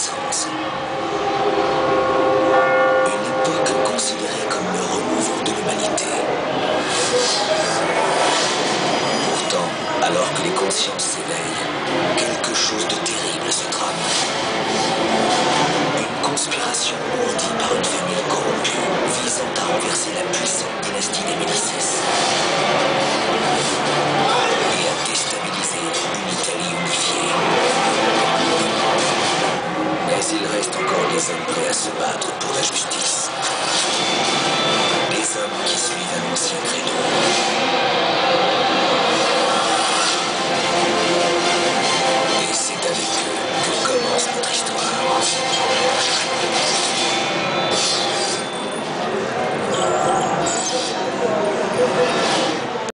Une époque considérée comme le renouveau de l'humanité. Pourtant, alors que les consciences s'éveillent, quelque chose de terrible se s'il reste encore des hommes prêts à se battre pour la justice.